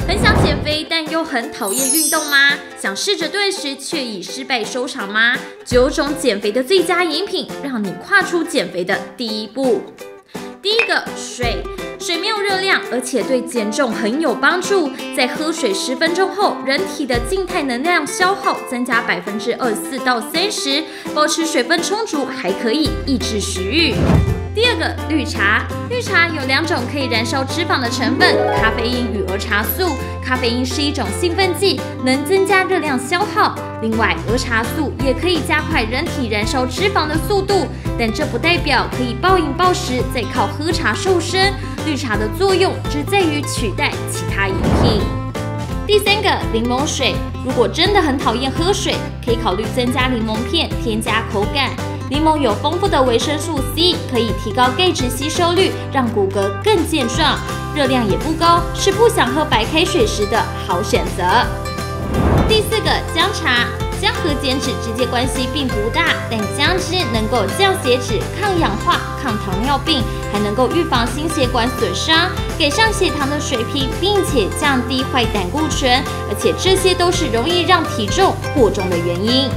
很想减肥，但又很讨厌运动吗？想试着断食，却以失败收场吗？九种减肥的最佳饮品，让你跨出减肥的第一步。第一个，水。水没有热量，而且对减重很有帮助。在喝水十分钟后，人体的静态能量消耗增加百分之二四到三十，保持水分充足，还可以抑制食欲。第二个绿茶，绿茶有两种可以燃烧脂肪的成分，咖啡因与儿茶素。咖啡因是一种兴奋剂，能增加热量消耗。另外，儿茶素也可以加快人体燃烧脂肪的速度，但这不代表可以暴饮暴食，再靠喝茶瘦身。绿茶的作用只在于取代其他饮品。第三个柠檬水，如果真的很讨厌喝水，可以考虑增加柠檬片，添加口感。柠檬有丰富的维生素 C，可以提高钙质吸收率，让骨骼更健壮。热量也不高，是不想喝白开水时的好选择。第四个姜茶，姜和减脂直接关系并不大，但姜汁能够降血脂、抗氧化、抗糖尿病，还能够预防心血管损伤，改善血糖的水平，并且降低坏胆固醇，而且这些都是容易让体重过重的原因。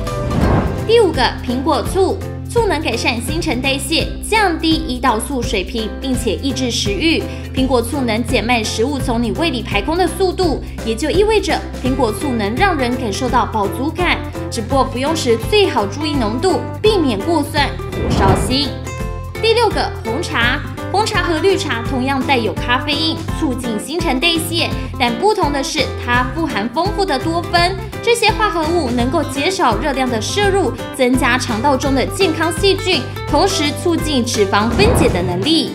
第五个苹果醋。醋能改善新陈代谢，降低胰岛素水平，并且抑制食欲。苹果醋能减慢食物从你胃里排空的速度，也就意味着苹果醋能让人感受到饱足感。只不过服用时最好注意浓度，避免过酸，过烧心。第六个红茶。红茶和绿茶同样带有咖啡因，促进新陈代谢，但不同的是，它富含丰富的多酚，这些化合物能够减少热量的摄入，增加肠道中的健康细菌，同时促进脂肪分解的能力。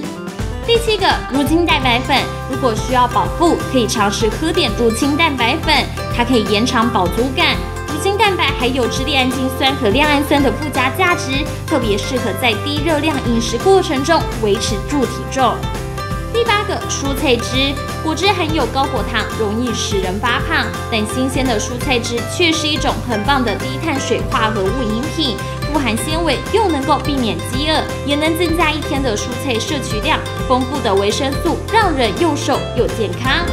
第七个，乳清蛋白粉，如果需要饱腹，可以尝试喝点乳清蛋白粉，它可以延长饱足感。精蛋白还有支链氨基酸和亮氨酸的附加价值，特别适合在低热量饮食过程中维持住体重。第八个，蔬菜汁，果汁含有高果糖，容易使人发胖，但新鲜的蔬菜汁却是一种很棒的低碳水化合物饮品，富含纤维，又能够避免饥饿，也能增加一天的蔬菜摄取量，丰富的维生素让人又瘦又健康。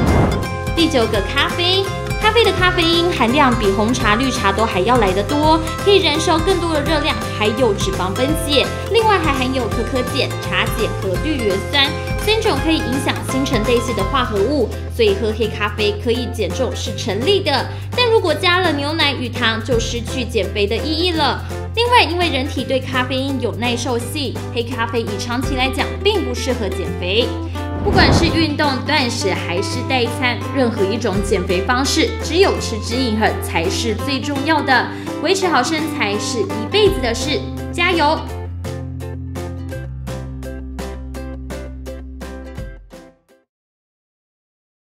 第九个，咖啡。咖啡的咖啡因含量比红茶、绿茶都还要来得多，可以燃烧更多的热量，还有脂肪分解。另外还含有可可碱、茶碱和绿原酸三种可以影响新陈代谢的化合物，所以喝黑咖啡可以减重是成立的。但如果加了牛奶与糖，就失去减肥的意义了。另外，因为人体对咖啡因有耐受性，黑咖啡以长期来讲并不适合减肥。不管是运动、断食还是代餐，任何一种减肥方式，只有持之以恒才是最重要的。维持好身材是一辈子的事，加油！